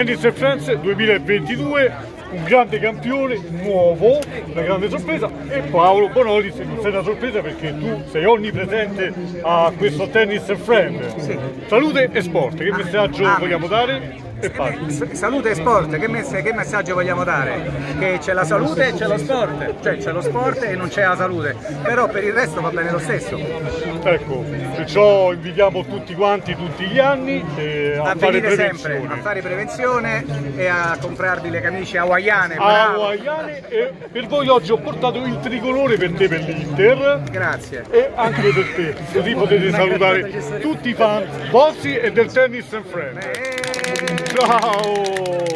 Tennis and Friends 2022, un grande campione, nuovo, una grande sorpresa e Paolo Bonolis non sei una sorpresa perché tu sei onnipresente a questo Tennis and Friends. Salute e sport, che messaggio Ah. vogliamo dare? E parti. S- Salute e sport, che, mess- che messaggio vogliamo dare? Che c'è la salute e c'è lo sport, cioè c'è lo sport e non c'è la salute, però per il resto va bene lo stesso. Ecco, perciò invitiamo tutti quanti, tutti gli anni eh, a, A fare venire sempre, prevenzione. a fare prevenzione e a comprarvi le camicie hawaiane. Hawaiane e per voi oggi ho portato il tricolore per te per l'Inter Grazie. e anche per te, così potete salutare tutti i fan vostri e del Tennis and Friends. Legal!